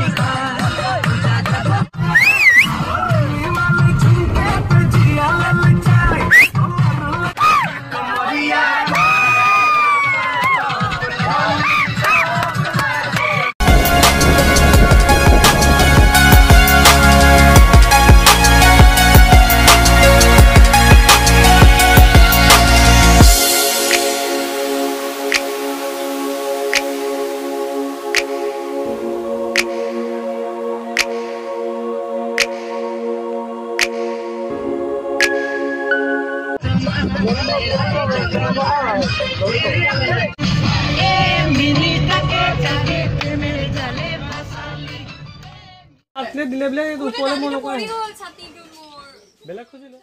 Monica. Atre দিলে বলে উপরে মনে করে বেলা খুঁজিলে